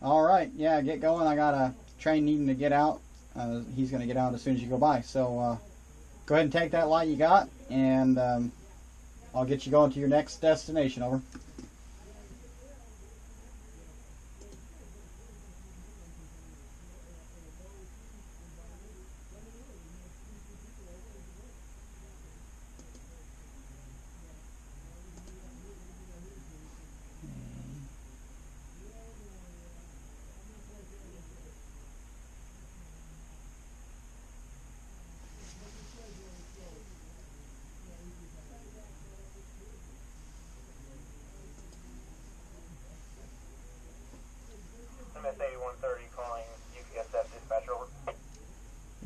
All right, yeah, get going. I got a train needing to get out. Uh, he's going to get out as soon as you go by. So uh, go ahead and take that light you got, and um, I'll get you going to your next destination. Over. NS 8130 calling UPSF dispatch over.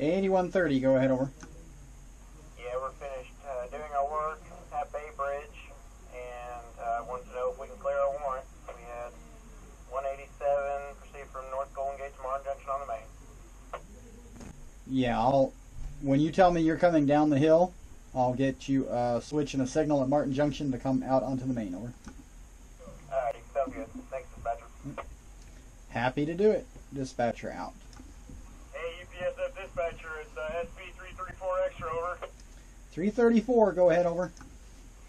8130, go ahead over. Yeah, we're finished uh, doing our work at Bay Bridge and uh, wanted to know if we can clear our warrant. We had 187 proceed from North Golden Gate to Martin Junction on the main. Yeah, I'll. When you tell me you're coming down the hill, I'll get you a switch and a signal at Martin Junction to come out onto the main. Over. Alrighty, sounds good. Thanks, dispatcher. Happy to do it. Dispatcher out. Hey, UPSF dispatcher, it's uh, SP 334 extra over. 334, go ahead over.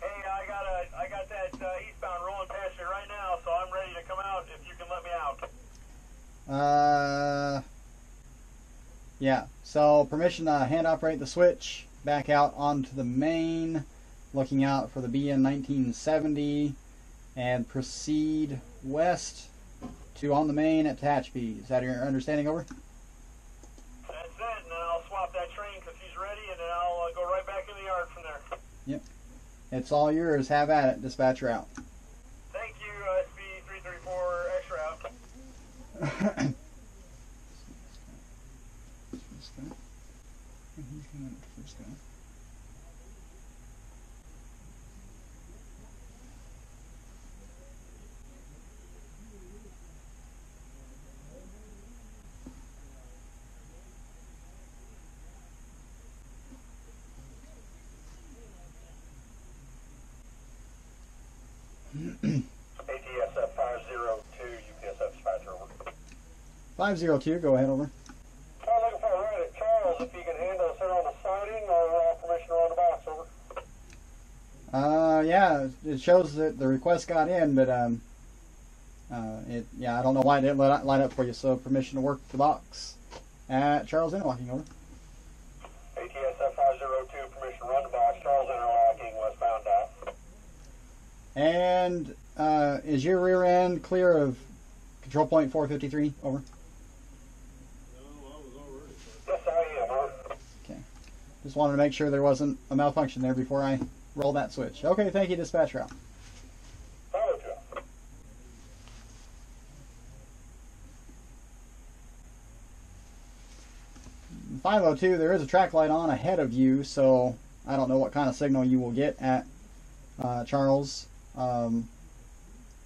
Hey, I got a, I got that uh, eastbound rolling past you right now, so I'm ready to come out if you can let me out. Uh, yeah. So permission to hand operate the switch back out onto the main, looking out for the BN 1970, and proceed west to on the main at Tehachapi. Is that your understanding? Over. That's it, and then I'll swap that train because he's ready, and then I'll uh, go right back in the yard from there. It's all yours. Have at it. Dispatcher out. Thank you, uh, SP 334 extra out. ATSF 502, UPSF dispatcher over. 502, go ahead over. I'm looking for a at Charles if he can handle us here on the siding or uh, permission to run the box over. Uh, yeah, it shows that the request got in, but um, uh, it yeah, I don't know why it didn't light, light up for you. So permission to work the box at Charles Interlocking over. ATSF 502, permission to run the box, Charles interlocking, westbound dot. And uh, is your rear end clear of control point 453? Over. Yes, I am, over. Just wanted to make sure there wasn't a malfunction there before I roll that switch. Okay, thank you, dispatcher out. Follow you. 502, there is a track light on ahead of you, so I don't know what kind of signal you will get at uh, Charles, um,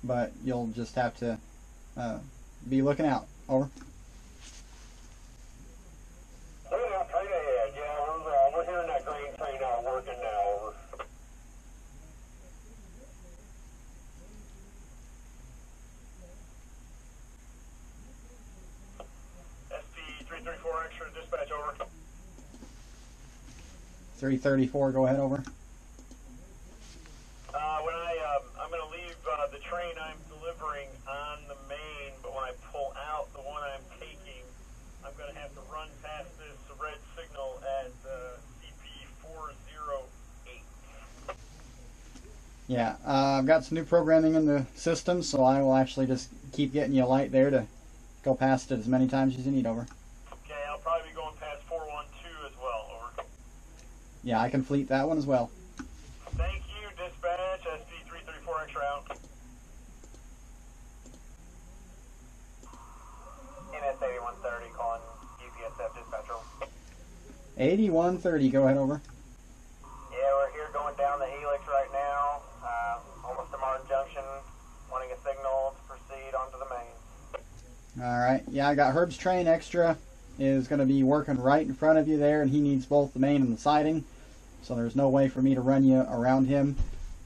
but you'll just have to uh, be looking out. Over. Looking out straight ahead, yeah, we're, uh, we're hearing that green train out working now, over. SP 334 extra dispatch over. 334, go ahead, over. Uh, when I, um, I'm going to leave uh, the train I'm delivering on the main, but when I pull out the one I'm taking, I'm going to have to run past this red signal at uh, CP 408. Yeah, uh, I've got some new programming in the system, so I will actually just keep getting you a light there to go past it as many times as you need, over. Okay, I'll probably be going past 412 as well, over. Yeah, I can fleet that one as well. Thank you, dispatch, SP 334 extra out. NS 8130 calling UPSF dispatcher. 8130, go ahead, over. Yeah, we're here going down the helix right now, uh, almost to Martin Junction, wanting a signal to proceed onto the main. All right. Yeah, I got Herb's train extra is going to be working right in front of you there, and he needs both the main and the siding. So there's no way for me to run you around him.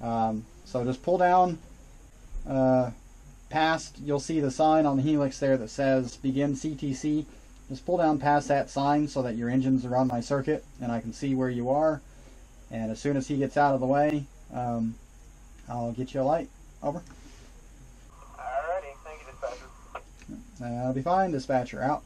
Um, so just pull down uh, past, you'll see the sign on the Helix there that says begin CTC. Just pull down past that sign so that your engines are on my circuit and I can see where you are. And as soon as he gets out of the way, um, I'll get you a light. Over. Alrighty, thank you, dispatcher. That'll be fine. Dispatcher out.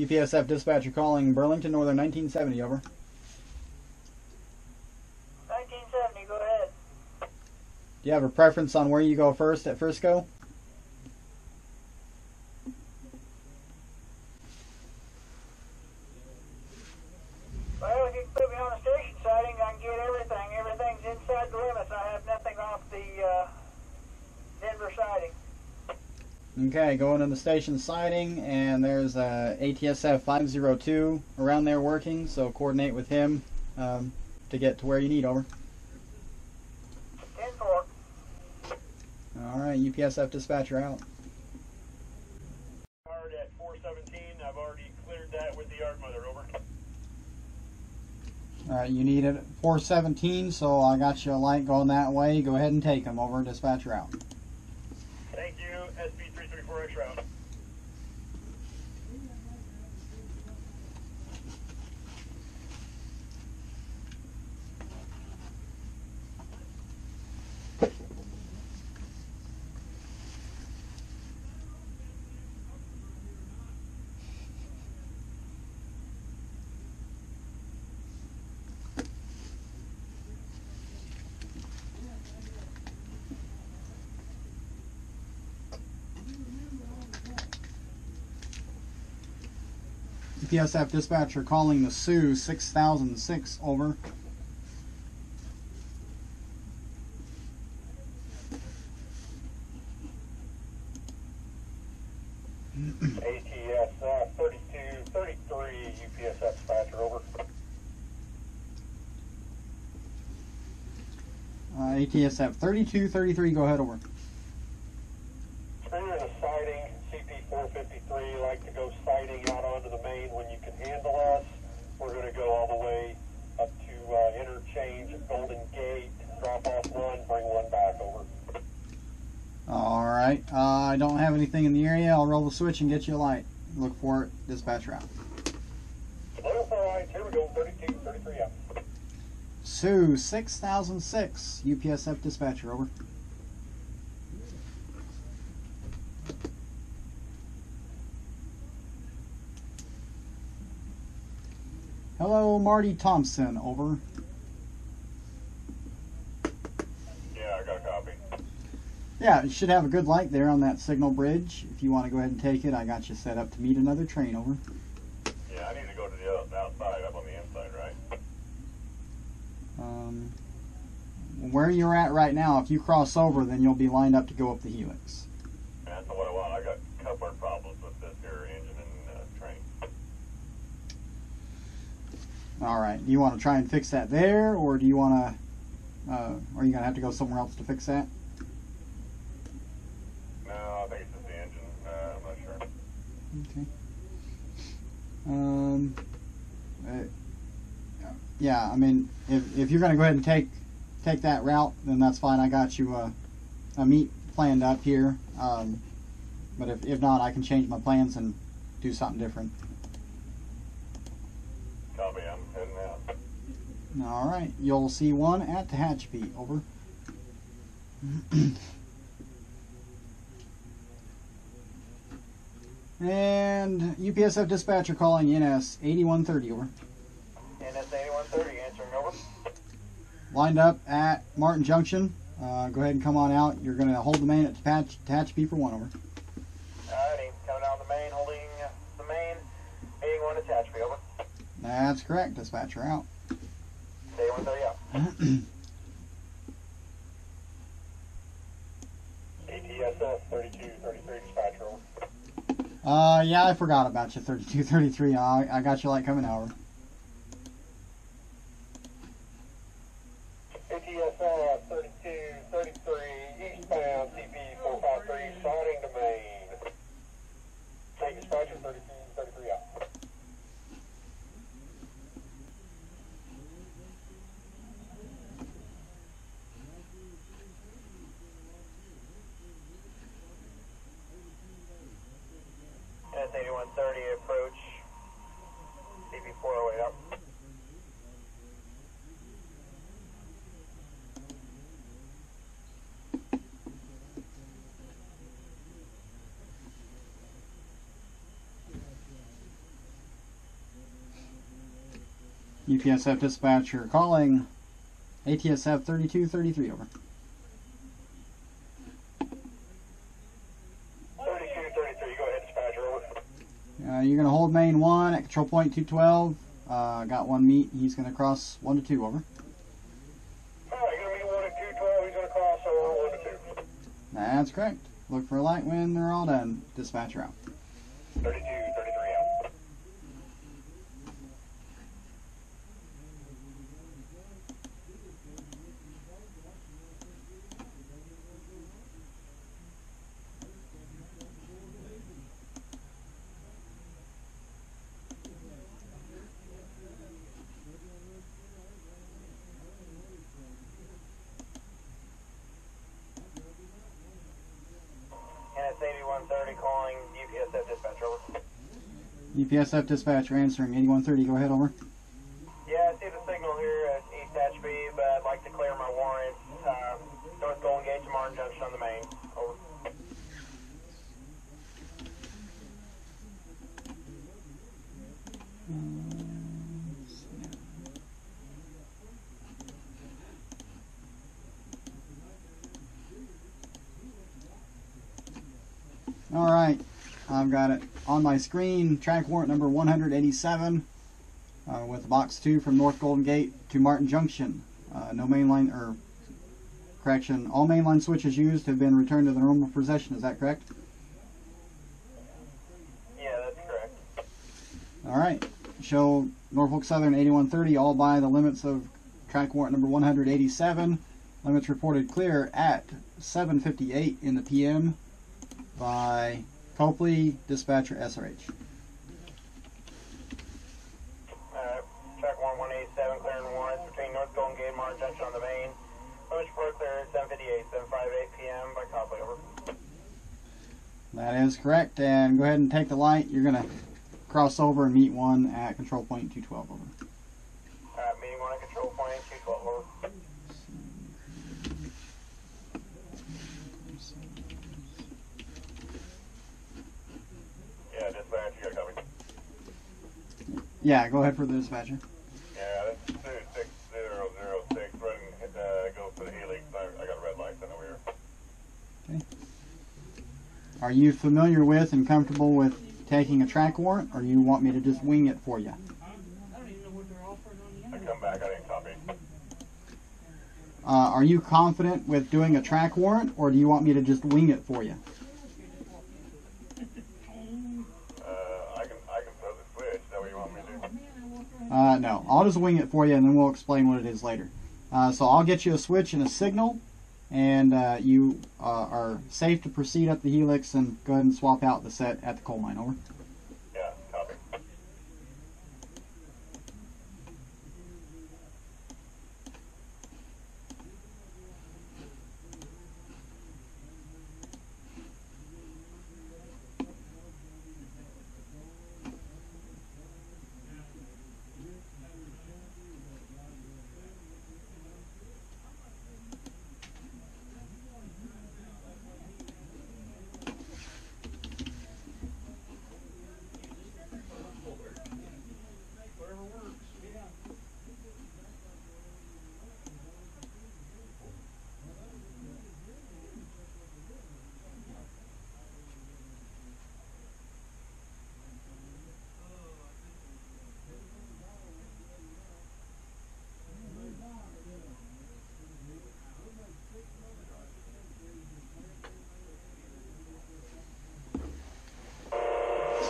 UPSF dispatcher calling Burlington Northern 1970 over. 1970, go ahead. Do you have a preference on where you go first at Frisco? Well, if you can put me on the station siding, I can get everything. Everything's inside the limits. I have nothing off the uh, Denver siding. Okay, going in the station siding, and there's uh, ATSF 502 around there working, so coordinate with him um, to get to where you need over. 10 4. All right, UPSF dispatcher out. Yard at 417. I've already cleared that with the yard mother. Over. All right, you need it at 417, so I got you a light going that way. Go ahead and take them over. Dispatcher out. SB 334X route. UPSF dispatcher calling the Soo 6006 over. ATS uh, 3233 UPSF dispatcher. Over. Uh, ATSF 3233, go ahead over. Screener in the siding. CP453 like to go siding out onto the main when you can handle us. We're going to go all the way up to uh, interchange at Golden Gate. Drop off one, bring one back. Over. All uh, I don't have anything in the area. I'll roll the switch and get you a light. Look for it. Little lights. Here we go. 32, 33 out. Soo 6006, UPSF dispatcher, over. Hello, Marty Thompson, over. Yeah, I got a copy. Yeah, you should have a good light there on that signal bridge. If you want to go ahead and take it, I got you set up to meet another train, over. Yeah, I need to go to the outside, up on the inside, right? Um, where you're at right now, if you cross over, then you'll be lined up to go up the helix. That's not what I want. I got coupler problems with this here engine and uh, train. All right. Do you want to try and fix that there, or do you want to? Uh, are you gonna have to go somewhere else to fix that? No, I think it's just the engine. Uh, I'm not sure. Okay. Um. uh, yeah, I mean, if if you're gonna go ahead and take take that route, then that's fine. I got you a, a meet planned up here. Um, but if if not, I can change my plans and do something different. Copy. I'm heading out. All right. You'll see one at Tehachapi. Over. and UPSF dispatcher calling NS 8130. Over. NS 8130, answering over. lined up at Martin Junction. Uh, go ahead and come on out. You're going to hold the main at Tehachapi Tehachapi for one over. Alrighty, coming down the main, holding the main, being one attached, over. That's correct. Dispatcher out. Day 130 out. ATSF 3233 dispatcher. Over. Uh, yeah, I forgot about you. 32, 33. I, I got your light coming over. ATSF 32, 33, eastbound, CP 453, starting to main. Take dispatcher 32, 33 out. One thirty approach. CP four oh eight up. UPSF dispatcher calling ATSF 3233 over. 32, 33, go ahead, dispatcher, over. You're going to hold main 1 at control point 212. Uh, got one meet. He's going to cross 1 to 2 over. Alright, you're gonna meet one at 212, he's gonna cross over 1 to 2. That's correct. Look for a light when they're all done. Dispatcher out. 32, 8130 calling UPSF dispatch, over. UPSF dispatch, answering 8130. Go ahead, over. All right, I've got it on my screen. Track warrant number 187 uh, with box two from North Golden Gate to Martin Junction. Uh, no mainline or correction. All mainline switches used have been returned to their normal possession. Is that correct? Yeah, that's correct. All right. Show Norfolk Southern 8130 all by the limits of track warrant number 187. Limits reported clear at 7:58 in the PM by Copley Dispatcher SRH. Uh, track one one eighty seven clearing warrants between North Golden Gate and Martin Junction on the main. Limits report clear seven fifty eight, seven five eight PM by Copley. Over. That is correct. And go ahead and take the light. You're gonna cross over and meet one at control point 212 over. Uh, meeting one at control point two twelve. Over. Yeah, dispatcher, you got a copy? Yeah, go ahead for the dispatcher. Yeah, that's two six zero zero six, running, uh, go for the helix, I, I got a red light, I know where you're. You familiar with and comfortable with taking a track warrant, or do you want me to just wing it for you? I don't even know what they're offering on the I internet. come back, I didn't copy. Uh, are you confident with doing a track warrant, or do you want me to just wing it for you? Uh, I can, I can throw the switch, is that what you want me to do? Man, I walked right Uh, no, I'll just wing it for you, and then we'll explain what it is later. Uh, so I'll get you a switch and a signal, and uh, you uh, are safe to proceed up the helix and go ahead and swap out the set at the coal mine. Over.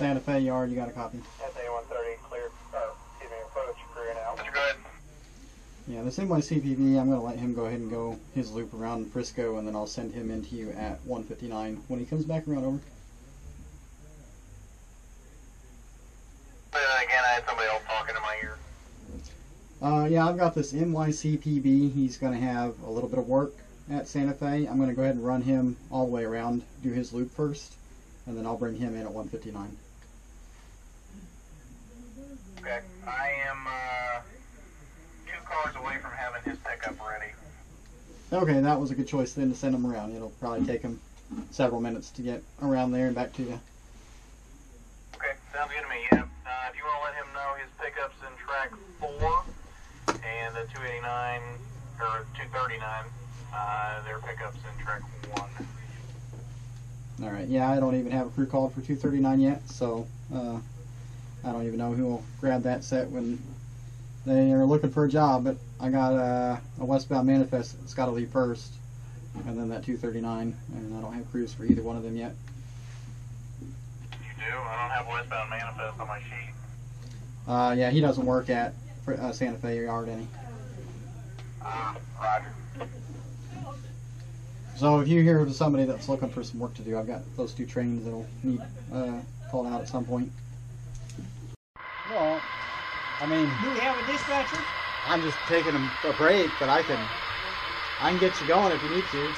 Santa Fe Yard, you got a copy. That's 8130, clear, or, excuse me, approach, clear now. Roger, go ahead. Yeah, the NYCPB, I'm going to let him go ahead and go his loop around Frisco, and then I'll send him into you at 159 when he comes back around over. Uh, again, I had somebody else talking in my ear. Uh, yeah, I've got this NYCPB. He's going to have a little bit of work at Santa Fe. I'm going to go ahead and run him all the way around, do his loop first, and then I'll bring him in at 159. Okay. I am uh, two cars away from having his pickup ready. Okay, that was a good choice then to send him around. It'll probably take him several minutes to get around there and back to you. Okay, sounds good to me. Yeah. Uh, if you want to let him know his pickup's in track four, and the 289 or 239, uh, their pickup's in track one. All right. Yeah, I don't even have a crew called for 239 yet, so uh, I don't even know who will grab that set when they are looking for a job. But I got uh, a westbound manifest that's got to leave first, and then that 239, and I don't have crews for either one of them yet. You do? I don't have westbound manifest on my sheet. Uh, yeah, he doesn't work at uh, Santa Fe Yard any. Uh, Roger. So if you hear of somebody that's looking for some work to do, I've got those two trains that'll need uh, called out at some point. Well, I mean, Do we have a dispatcher? I'm just taking a, a break, but I can I can get you going if you need to.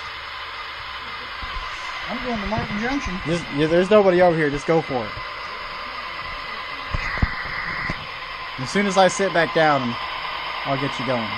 I'm going to Martin Junction. Just, yeah, there's nobody over here. Just go for it. As soon as I sit back down, I'll get you going.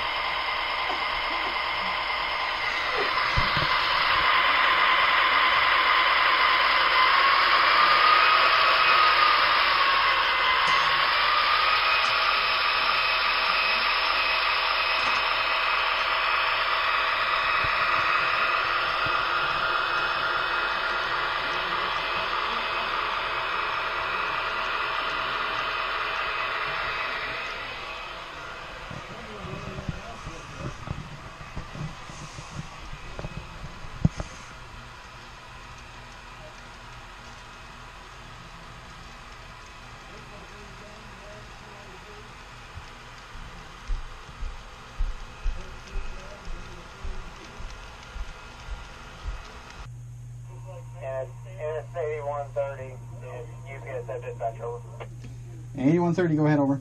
8130, go ahead over.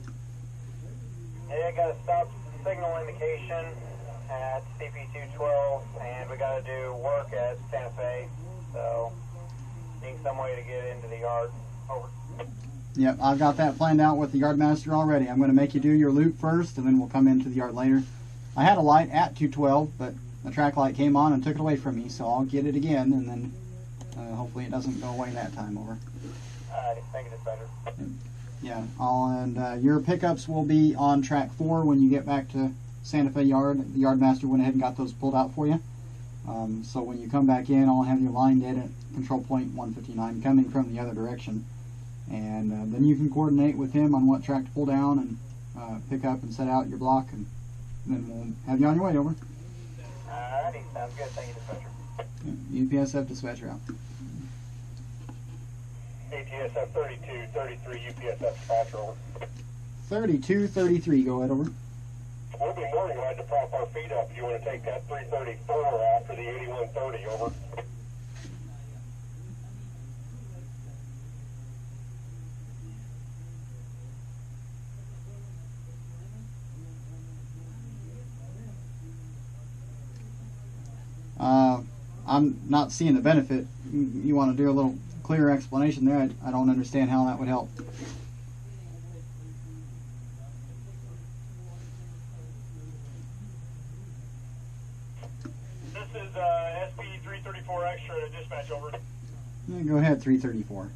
Yeah, I got a stop signal indication at CP212, and we got to do work at Santa Fe, so need some way to get into the yard. Over. Yep, I've got that planned out with the yard master already. I'm going to make you do your loop first, and then we'll come into the yard later. I had a light at 212, but the track light came on and took it away from me, so I'll get it again, and then uh, hopefully it doesn't go away that time over. Uh, think it's better. Yeah, all and uh, your pickups will be on track four when you get back to Santa Fe Yard. The yard master went ahead and got those pulled out for you. Um, so when you come back in, I'll have you lined in at control point 159, coming from the other direction, and uh, then you can coordinate with him on what track to pull down and uh, pick up and set out your block, and then we'll have you on your way over. Alrighty, sounds good. Thank you, dispatcher. UPSF dispatcher out. ATSF 32, 33, UPSF dispatcher over. 3233, go ahead over. We'll be more than glad to prop our feet up if you want to take that 334 after the 8130 over. Uh, I'm not seeing the benefit. You want to do a little clearer explanation there? I, I don't understand how that would help. This is uh, SP 334 Extra to dispatch over. Yeah, go ahead, 334.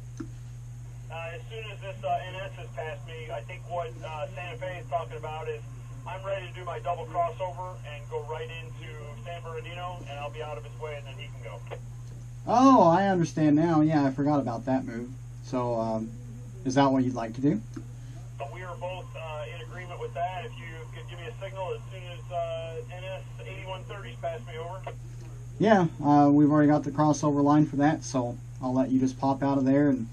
Uh, as soon as this uh, NS has passed me, I think what uh, Santa Fe is talking about is I'm ready to do my double crossover and go right into San Bernardino, and I'll be out of his way, and then he can go. Oh, I understand now. Yeah, I forgot about that move. So, um, is that what you'd like to do? But we are both uh, in agreement with that. If you could give me a signal as soon as uh, NS 8130's passed me over. Yeah, uh, we've already got the crossover line for that, so I'll let you just pop out of there and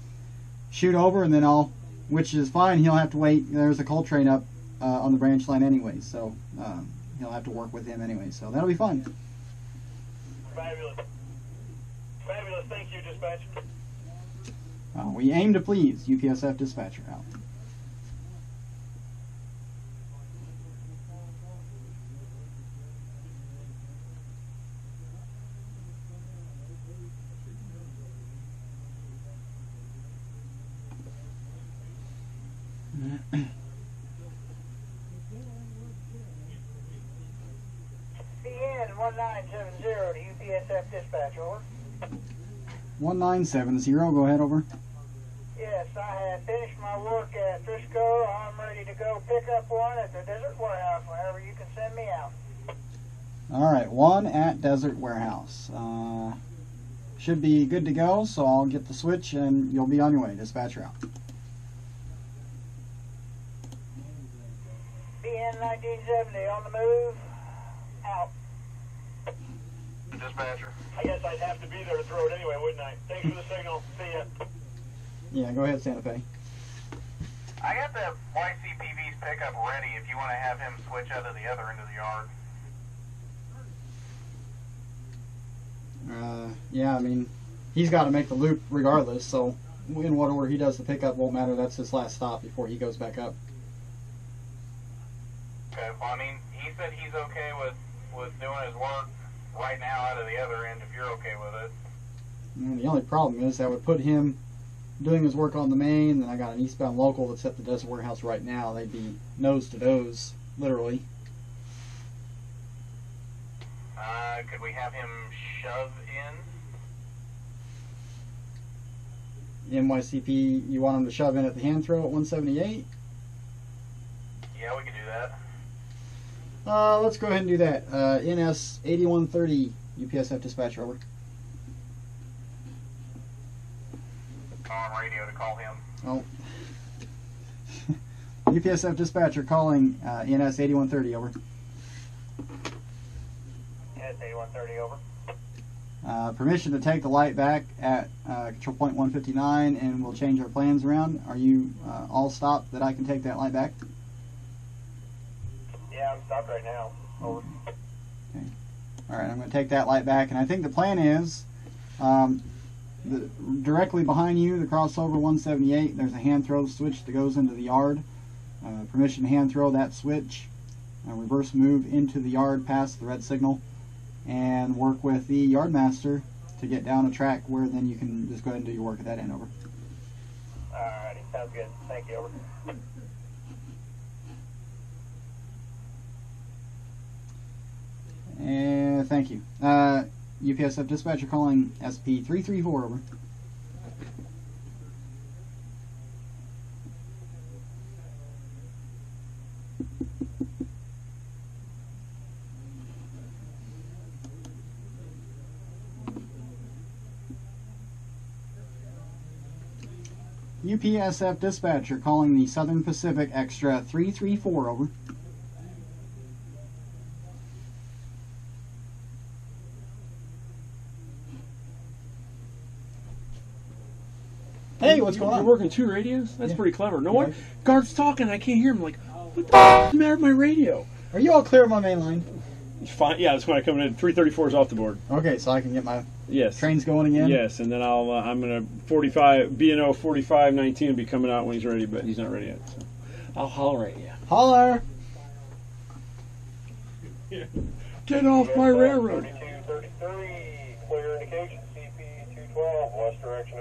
shoot over, and then I'll, which is fine. He'll have to wait. There's a coal train up uh, on the branch line anyway, so um, he'll have to work with him anyway. So that'll be fun. Fabulous. Fabulous. Thank you, dispatch. Uh, we aim to please. UPSF dispatcher out. BN 1970 to UPSF dispatch, over. One nine seven zero. Go ahead over. Yes, I have finished my work at Frisco. I'm ready to go pick up one at the Desert Warehouse wherever you can send me out. All right, one at Desert Warehouse. Uh, should be good to go. So I'll get the switch, and you'll be on your way. Dispatcher out. BN 1970 on the move. Out. Dispatcher. I guess I'd have to be there to throw it anyway, wouldn't I? Thanks for the signal. See ya. Yeah, go ahead, Santa Fe. I got the YCPV's pickup ready if you want to have him switch out of the other end of the yard. Uh, yeah, I mean, he's got to make the loop regardless. So in what order he does the pickup won't matter. That's his last stop before he goes back up. Okay, well, I mean, he said he's okay with, with doing his work right now out of the other end if you're okay with it. And the only problem is that would put him doing his work on the main. Then I got an eastbound local that's at the Desert Warehouse right now. They'd be nose to nose, literally. Uh, could we have him shove in? NYCP, you want him to shove in at the hand throw at 178? Yeah, we could do that. Uh, let's go ahead and do that. Uh, NS 8130 UPSF dispatcher over. Call on radio to call him. Oh. UPSF dispatcher calling uh, NS 8130 over. Yes, 8130 over. Uh, permission to take the light back at uh, control point 159 and we'll change our plans around. Are you uh, all stopped that I can take that light back? Yeah, I'm stopped right now. Over. All right, I'm going to take that light back, and I think the plan is um, the, directly behind you, the crossover 178. There's a hand throw switch that goes into the yard. Uh, permission to hand throw that switch, uh, reverse move into the yard past the red signal, and work with the yard master to get down a track where then you can just go ahead and do your work at that end. Over. Alrighty, sounds good. Thank you, over. And thank you. Uh, UPSF dispatcher calling SP 334 over. UPSF dispatcher calling the Southern Pacific Extra 334 over. Hey, what's You're- going on? You're working two radios? That's Yeah. pretty clever. No one Yeah. guard's talking. I can't hear him. Like, what the f- is the matter with my radio? Are you all clear on my main line? Fine. Yeah, that's when I come in. 334 is off the board. Okay, so I can get my Yes. trains going again. Yes, and then I'll uh, I'm gonna 45 B&O 4519 will be coming out when he's ready, but he's not ready yet. So I'll holler at you. Holler. Get off my railroad. 3233, clear indication, CP 212, west direction.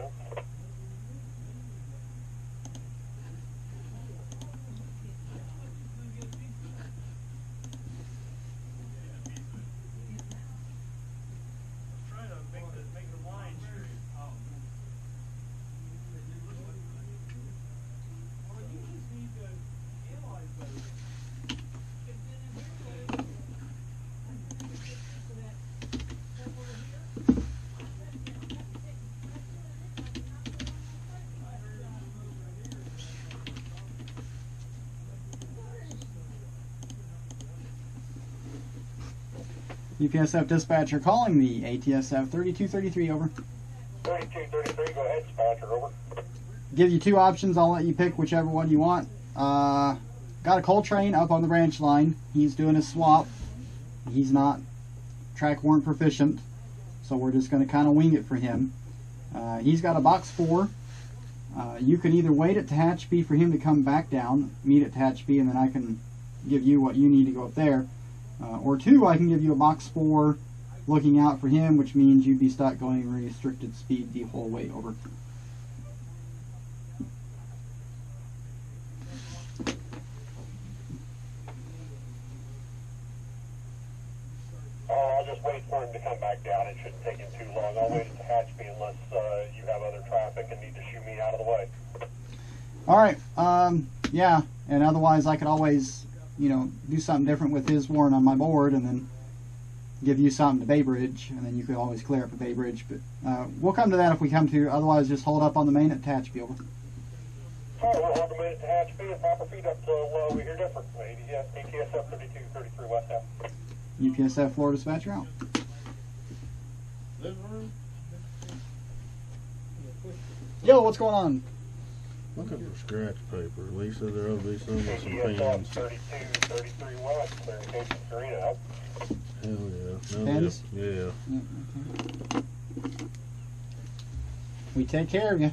UPSF dispatcher calling the ATSF 3233 over. 3233, go ahead, dispatcher, over. give you two options. I'll let you pick whichever one you want. Uh, got a coal train up on the branch line. He's doing a swap. He's not track warrant proficient, so we're just going to kind of wing it for him. Uh, he's got a box four. Uh, you can either wait at Tehachapi for him to come back down, meet at Tehachapi, and then I can give you what you need to go up there. Uh, or two, I can give you a box four looking out for him, which means you'd be stuck going restricted speed the whole way over. I'll just wait for him to come back down. It shouldn't take him too long. I'll wait at Tehachapi unless you have other traffic and need to shoot me out of the way. All right. Um, yeah, and otherwise I could always, you know, do something different with his warrant on my board, and then give you something to Bay Bridge, and then you could always clear up at Bay Bridge. But uh, we'll come to that if we come to. Otherwise, just hold up on the main at Tehachapi. Over. All right, we'll hold the minute to Tehachapi and proper feed up till uh, we hear different. ATS, ATSF 3233 West Ave. UPSF Florida Dispatcher out. Yo, what's going on? Looking for scratch paper. Lisa, there'll be some with some ATSF pens. 3233 West, clear in case of Serena out. Hell yeah. No, Pens? Yeah. yeah. Yeah, okay. We take care of you.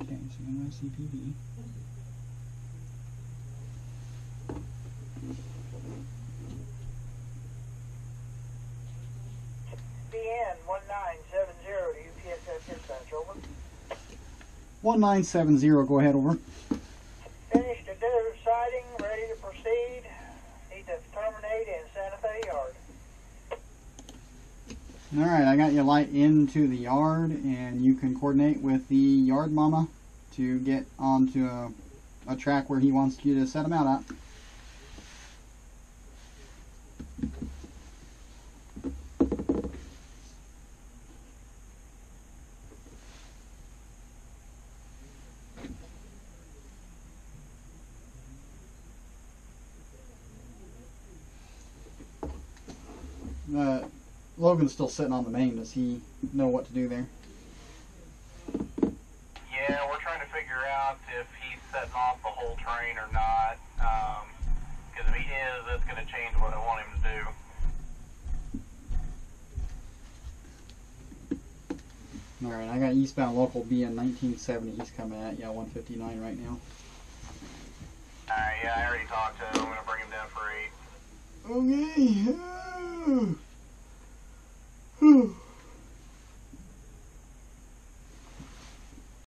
Okay, so NYCPB. BN 1970 to UPSF dispatch, over. 1970, go ahead, over. Finished the siding, ready to proceed. Need to terminate in Santa Fe Yard. Alright, I got your light into the yard, and you can coordinate with the yard mama to get onto a, a track where he wants you to set him out at. Uh, Logan's still sitting on the main. Does he know what to do there? Yeah, we're trying to figure out if he's setting off the whole train or not. Um, because if he is, that's going to change what I want him to do. All right, I got eastbound local being 1970. He's coming at you, 159 right now. Alright, yeah, I already talked to him. I'm going to bring him down for eight. Okay.